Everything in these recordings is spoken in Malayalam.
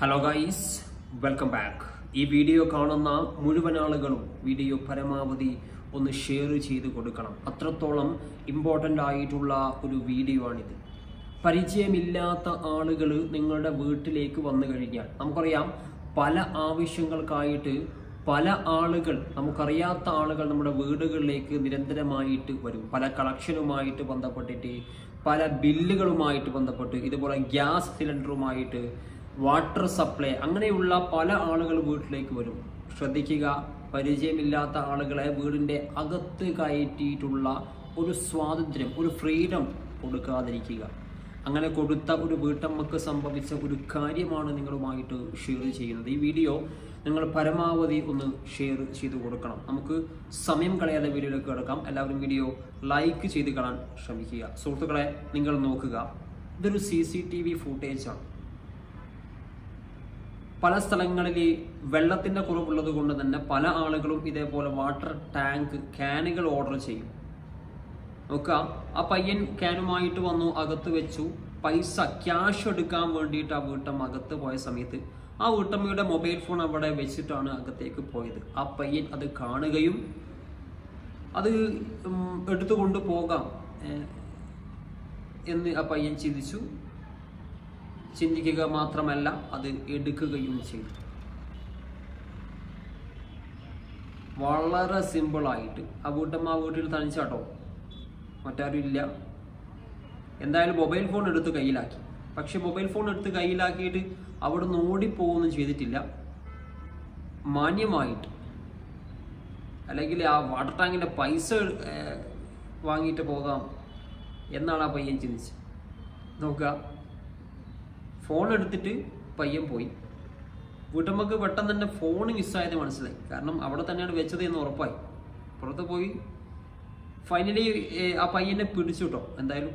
ഹലോ ഗൈസ് വെൽക്കം ബാക്ക് ഈ വീഡിയോ കാണുന്ന മുഴുവൻ ആളുകളും വീഡിയോ പരമാവധി ഒന്ന് ഷെയർ ചെയ്ത് കൊടുക്കണം. അത്രത്തോളം ഇമ്പോർട്ടന്റ് ആയിട്ടുള്ള ഒരു വീഡിയോ ആണിത്. പരിചയമില്ലാത്ത ആളുകൾ നിങ്ങളുടെ വീട്ടിലേക്ക് വന്നു കഴിഞ്ഞാൽ നമുക്കറിയാം പല ആവശ്യങ്ങൾക്കായിട്ട് പല ആളുകൾ നമുക്കറിയാത്ത ആളുകൾ നമ്മുടെ വീടുകളിലേക്ക് നിരന്തരമായിട്ട് വരും. പല കളക്ഷനുമായിട്ട് ബന്ധപ്പെട്ടിട്ട് പല ബില്ലുകളുമായിട്ട് ബന്ധപ്പെട്ട് ഇതുപോലെ ഗ്യാസ് സിലിണ്ടറുമായിട്ട് വാട്ടർ സപ്ലൈ അങ്ങനെയുള്ള പല ആളുകൾ വീട്ടിലേക്ക് വരും. ശ്രദ്ധിക്കുക പരിചയമില്ലാത്ത ആളുകളെ വീടിന്റെ അകത്ത് കയറ്റിയിട്ടുള്ള ഒരു സ്വാതന്ത്ര്യം ഒരു ഫ്രീഡം കൊടുക്കാതിരിക്കുക. അങ്ങനെ കൊടുത്ത ഒരു വീട്ടമ്മക്ക് സംഭവിച്ച ഒരു കാര്യമാണ് നിങ്ങളുമായിട്ട് ഷെയർ ചെയ്യുന്നത്. ഈ വീഡിയോ നിങ്ങൾ പരമാവധി ഒന്ന് ഷെയർ ചെയ്ത് കൊടുക്കണം. നമുക്ക് സമയം കളയാതെ വീഡിയോയിലേക്ക് കിടക്കാം. എല്ലാവരും വീഡിയോ ലൈക്ക് ചെയ്ത് കാണാൻ ശ്രമിക്കുക. സുഹൃത്തുക്കളെ നിങ്ങൾ നോക്കുക. ഇതൊരു സി സി ടി വി ഫുട്ടേജാണ് പല സ്ഥലങ്ങളിൽ വെള്ളത്തിന്റെ കുറവുള്ളത് കൊണ്ട് തന്നെ പല ആളുകളും ഇതേപോലെ വാട്ടർ ടാങ്ക് ക്യാനുകൾ ഓർഡർ ചെയ്യും. നോക്കുക ആ പയ്യൻ ക്യാനുമായിട്ട് വന്നു അകത്ത് വെച്ചു. പൈസ ക്യാഷ് എടുക്കാൻ വേണ്ടിയിട്ട് ആ വീട്ടമ്മ അകത്ത് പോയ സമയത്ത് ആ വീട്ടമ്മയുടെ മൊബൈൽ ഫോൺ അവിടെ വെച്ചിട്ടാണ് അകത്തേക്ക് പോയത്. ആ പയ്യൻ അത് കാണുകയും അത് എടുത്തുകൊണ്ട് പോകാം എന്ന് ആ പയ്യൻ ചിന്തിച്ചു. ചിന്തിക്കുക മാത്രമല്ല അത് എടുക്കുകയും ചെയ്തു വളരെ സിമ്പിളായിട്ട് ആ വീട്ടമ്മ ആ വീട്ടിൽ തനിച്ചാട്ടോ. മറ്റാരും ഇല്ല. എന്തായാലും മൊബൈൽ ഫോൺ എടുത്ത് കയ്യിലാക്കി. പക്ഷെ മൊബൈൽ ഫോൺ എടുത്ത് കയ്യിലാക്കിയിട്ട് അവിടെ നിന്ന് ഓടിപ്പോവൊന്നും ചെയ്തിട്ടില്ല. മാന്യമായിട്ട്. അല്ലെങ്കിൽ ആ വാട്ടർ ടാങ്കിന്റെ പൈസ വാങ്ങിയിട്ട് പോകാം എന്നാണ് ആ പയ്യൻ ചിന്തിച്ചത്. നോക്കുക. ഫോൺ എടുത്തിട്ട് പയ്യൻ പോയി. വീട്ടമ്മക്ക് പെട്ടെന്ന് തന്നെ ഫോൺ മിസ്സായത് മനസ്സിലായി. കാരണം അവിടെ തന്നെയാണ് വെച്ചത് എന്ന് ഉറപ്പായി. പുറത്ത് പോയി. ഫൈനലി ആ പയ്യനെ പിടിച്ചു കിട്ടോ എന്തായാലും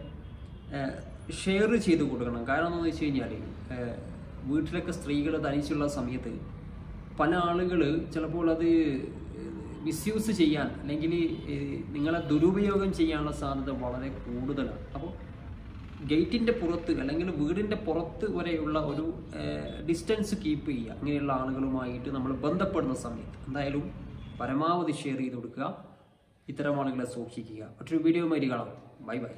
ഷെയർ ചെയ്ത് കൊടുക്കണം. കാരണം എന്താണെന്ന് വെച്ച് കഴിഞ്ഞാൽ വീട്ടിലൊക്കെ സ്ത്രീകൾ തനിച്ചുള്ള സമയത്ത് പല ആളുകൾ ചിലപ്പോൾ അത് മിസ്യൂസ് ചെയ്യാൻ അല്ലെങ്കിൽ നിങ്ങളെ ദുരുപയോഗം ചെയ്യാനുള്ള സാധ്യത വളരെ കൂടുതലാണ്. അപ്പോൾ ഗേറ്റിന്റെ പുറത്ത് അല്ലെങ്കിൽ വീടിന്റെ പുറത്ത് വരെയുള്ള ഒരു ഡിസ്റ്റൻസ് കീപ്പ് ചെയ്യുക. അങ്ങനെയുള്ള ആളുകളുമായിട്ട് നമ്മൾ ബന്ധപ്പെടുന്ന സമയത്ത്. എന്തായാലും പരമാവധി ഷെയർ ചെയ്ത് കൊടുക്കുക. ഇത്തരം ആളുകളെ സൂക്ഷിക്കുക. മറ്റൊരു വീഡിയോ മാതിരി കാണാം. Bye bye